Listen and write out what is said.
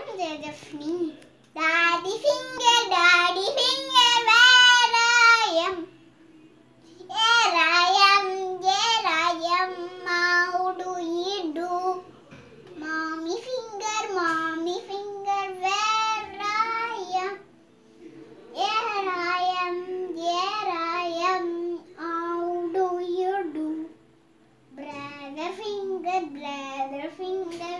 am Tejashwini. Daddy finger, daddy finger, where I am. Here I am, here I am, how do you do? Mommy finger, mommy finger, where I am. Here I am, here I am, how do you do? Brother finger, brother finger,